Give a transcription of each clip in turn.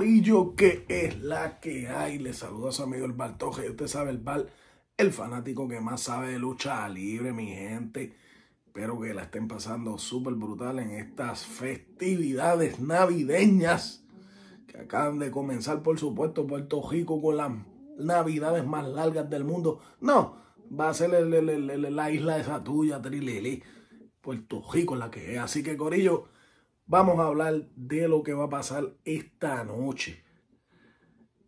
Corillo, que es la que hay. Les saludo a su amigo el Baltoje. Usted sabe, el Bal, el fanático que más sabe de lucha libre, mi gente. Espero que la estén pasando súper brutal en estas festividades navideñas que acaban de comenzar, por supuesto, Puerto Rico con las navidades más largas del mundo. No, va a ser la isla de Satuya, Trilili. Puerto Rico la que es. Así que, Corillo vamos a hablar de lo que va a pasar esta noche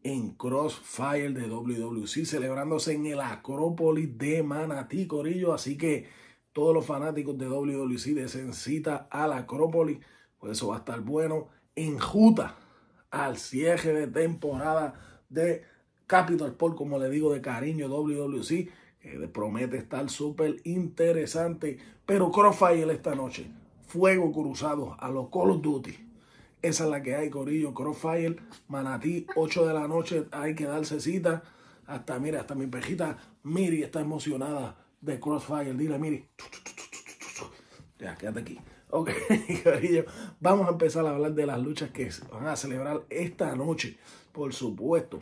en Crossfire de WWC, celebrándose en el Acrópolis de Manatí, Corillo. Así que todos los fanáticos de WWC desen cita la Acrópolis, pues eso va a estar bueno. En Juta, al cierre de temporada de Capital Sport, como le digo de cariño, WWC, que promete estar súper interesante. Pero Crossfire esta noche fuego cruzado a los Call of Duty. Esa es la que hay, Corillo, Crossfire, Manatí, 8 de la noche, hay que darse cita. Hasta, mira, hasta mi pejita Miri está emocionada de Crossfire. Dile, Miri. Ya, quédate aquí. Ok, Corillo, vamos a empezar a hablar de las luchas que van a celebrar esta noche. Por supuesto,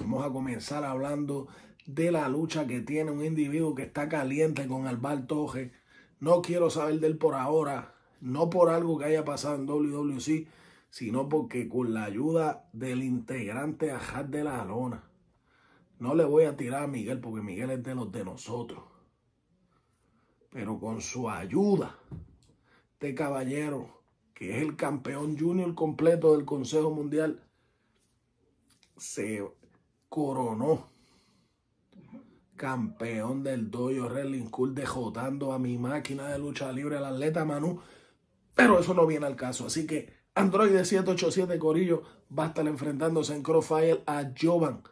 vamos a comenzar hablando de la lucha que tiene un individuo que está caliente con Albar Toje. No quiero saber de él por ahora no por algo que haya pasado en WWC, sino porque con la ayuda del integrante Ajad de la Lona. No le voy a tirar a Miguel porque Miguel es de los de nosotros. Pero con su ayuda, este caballero, que es el campeón junior completo del Consejo Mundial, se coronó campeón del Dojo Wrestling School, dejotando a mi máquina de lucha libre, el atleta Manu, pero eso no viene al caso. Así que Android 787 Corillo va a estar enfrentándose en Crossfire a Jovan.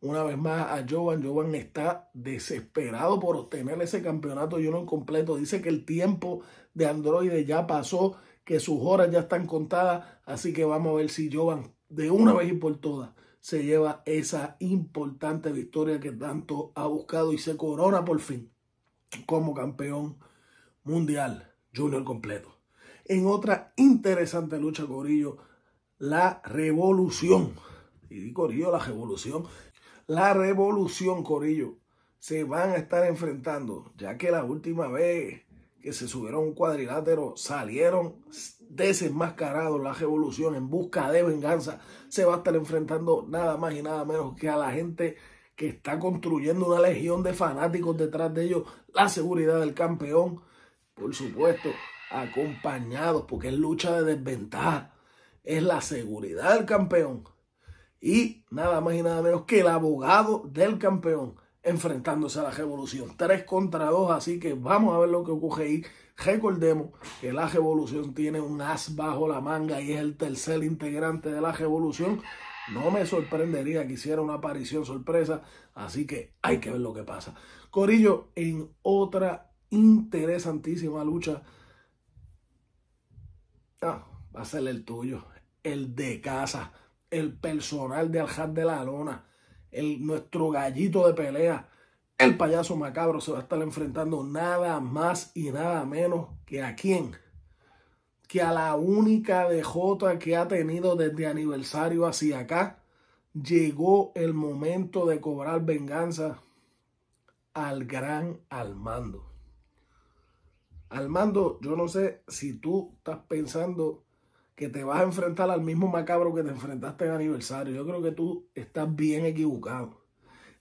Una vez más a Jovan. Jovan está desesperado por obtener ese campeonato en completo. Dice que el tiempo de Android ya pasó, que sus horas ya están contadas. Así que vamos a ver si Jovan de una vez y por todas se lleva esa importante victoria que tanto ha buscado y se corona por fin como campeón mundial junior completo en otra interesante lucha, Corillo, la revolución. Y Corillo, la revolución. La revolución, Corillo, se van a estar enfrentando, ya que la última vez que se subieron un cuadrilátero salieron desenmascarados la revolución en busca de venganza. Se va a estar enfrentando nada más y nada menos que a la gente que está construyendo una legión de fanáticos detrás de ellos, la seguridad del campeón, por supuesto, acompañados, porque es lucha de desventaja. Es la seguridad del campeón. Y nada más y nada menos que el abogado del campeón enfrentándose a la revolución. Tres contra dos, así que vamos a ver lo que ocurre ahí. Recordemos que la revolución tiene un as bajo la manga y es el tercer integrante de la revolución. No me sorprendería que hiciera una aparición sorpresa, así que hay que ver lo que pasa. Corillo, en otra interesantísima lucha Ah, va a ser el tuyo, el de casa, el personal de Aljad de la Lona, el, nuestro gallito de pelea, el payaso macabro se va a estar enfrentando nada más y nada menos que a quién. Que a la única DJ que ha tenido desde aniversario hacia acá, llegó el momento de cobrar venganza al gran Almando. Armando, yo no sé si tú estás pensando que te vas a enfrentar al mismo macabro que te enfrentaste en aniversario. Yo creo que tú estás bien equivocado.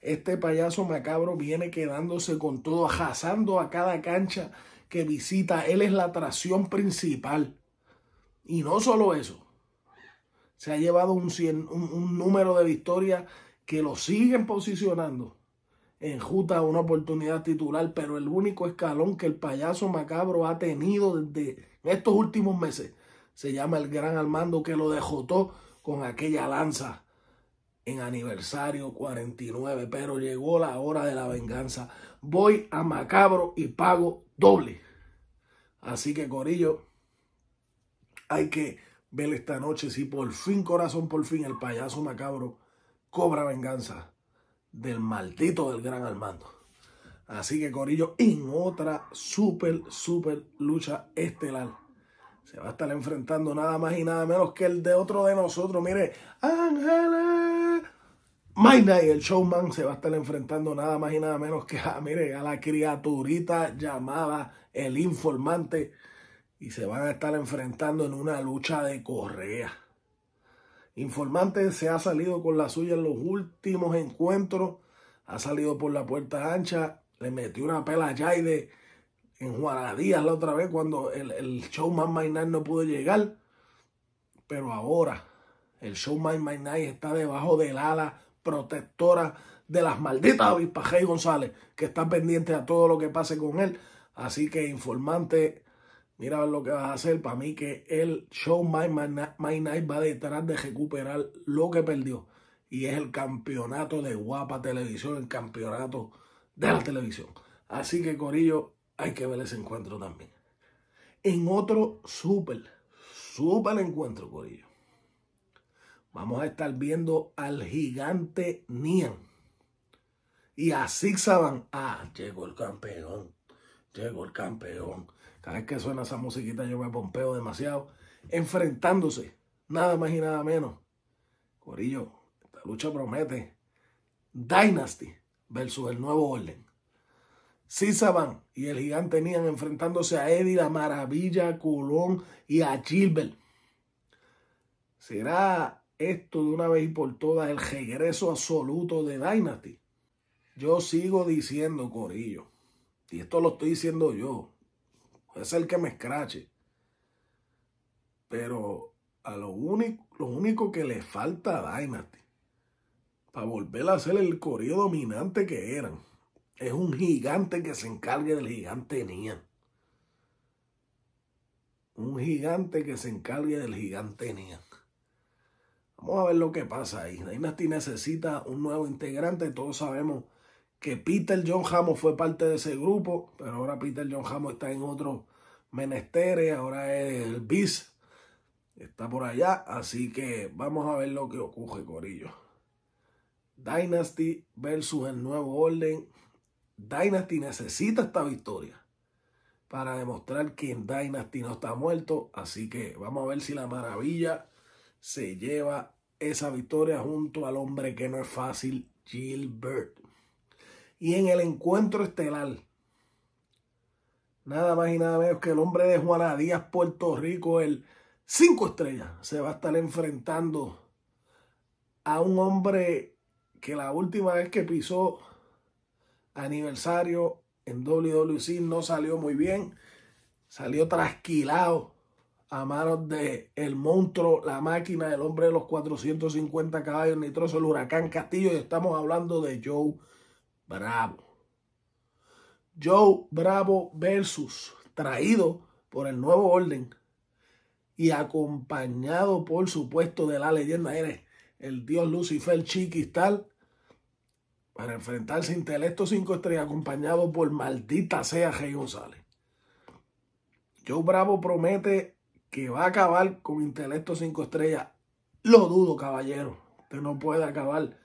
Este payaso macabro viene quedándose con todo, ajazando a cada cancha que visita. Él es la atracción principal. Y no solo eso. Se ha llevado un, un número de victorias que lo siguen posicionando enjuta una oportunidad titular, pero el único escalón que el payaso macabro ha tenido desde estos últimos meses se llama el Gran Armando que lo dejotó con aquella lanza en aniversario 49, pero llegó la hora de la venganza. Voy a macabro y pago doble. Así que Corillo, hay que ver esta noche si por fin, corazón, por fin el payaso macabro cobra venganza del maldito del gran Armando. Así que Corillo, en otra super, super lucha estelar, se va a estar enfrentando nada más y nada menos que el de otro de nosotros. Mire, Ángeles. My Night, el showman, se va a estar enfrentando nada más y nada menos que a, mire, a la criaturita llamada el informante. Y se van a estar enfrentando en una lucha de correa. Informante se ha salido con la suya en los últimos encuentros. Ha salido por la puerta ancha. Le metió una pela a Jaide en Juanadías la otra vez cuando el, el showman My no pudo llegar. Pero ahora el showman My Night está debajo del ala protectora de las malditas avispas González, que está pendiente a todo lo que pase con él. Así que informante, mira lo que vas a hacer. Para mí que el show My, My, Night va detrás de recuperar lo que perdió. Y es el campeonato de Guapa Televisión, el campeonato de la televisión. Así que Corillo, hay que ver ese encuentro también. En otro súper, súper encuentro, Corillo. Vamos a estar viendo al gigante Nian. Y a Zigzaban. Ah, llegó el campeón. Llegó el campeón. Cada vez que suena esa musiquita yo me pompeo demasiado. Enfrentándose. Nada más y nada menos. Corillo, esta lucha promete. Dynasty versus el nuevo orden. Cisaban y el gigante Nian enfrentándose a Eddie, la Maravilla, Colón y a Gilbert. ¿Será esto de una vez y por todas el regreso absoluto de Dynasty? Yo sigo diciendo, Corillo, y esto lo estoy diciendo yo, es el que me escrache, pero a lo único, que le falta a Dynasty para volver a ser el Corillo dominante que eran es un gigante que se encargue del gigante Nian. Un gigante que se encargue del gigante Nian. Vamos a ver lo que pasa ahí. Dynasty necesita un nuevo integrante. Todos sabemos que Peter John Hamo fue parte de ese grupo, pero ahora Peter John Hamo está en otro menesteres. Ahora es el bis. Está por allá. Así que vamos a ver lo que ocurre, Corillo. Dynasty versus el nuevo orden. Dynasty necesita esta victoria para demostrar que Dynasty no está muerto. Así que vamos a ver si la maravilla se lleva esa victoria junto al hombre que no es fácil, Gilbert. Y en el encuentro estelar, nada más y nada menos que el hombre de Juana Díaz, Puerto Rico, el 5 estrellas, se va a estar enfrentando a un hombre que la última vez que pisó aniversario en WWC no salió muy bien. Salió trasquilado a manos de el monstruo, la máquina, el hombre de los 450 caballos nitroso, el huracán Castillo. Y estamos hablando de Joe Bravo. Joe Bravo versus traído por el nuevo orden y acompañado por supuesto de la leyenda eres el dios Lucifer Chiquistal para enfrentarse a Intelecto 5 estrellas acompañado por maldita sea Rey González. Joe Bravo promete que va a acabar con Intelecto 5 estrellas. Lo dudo, caballero. Usted no puede acabar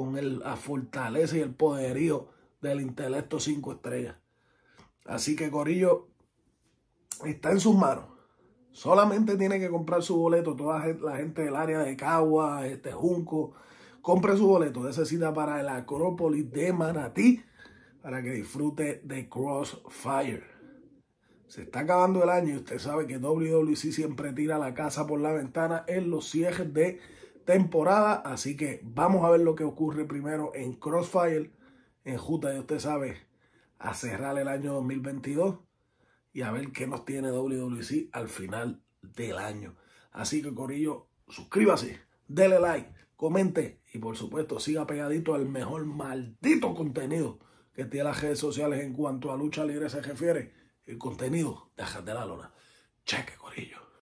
con el, la fortaleza y el poderío del Intelecto 5 estrellas. Así que Corillo está en sus manos. Solamente tiene que comprar su boleto toda la gente del área de Cagua, este Junco, Compre su boleto de cita para el Acrópolis de Manatí para que disfrute de Crossfire. Se está acabando el año y usted sabe que WWC siempre tira la casa por la ventana en los cierres de temporada. Así que vamos a ver lo que ocurre primero en Crossfire, en Juta, y usted sabe, a cerrar el año 2022 y a ver qué nos tiene WWC al final del año. Así que, Corillo, suscríbase, dele like comente y por supuesto siga pegadito al mejor maldito contenido que tiene las redes sociales en cuanto a lucha libre se refiere. El contenido de la Lona. Cheque, Corillo.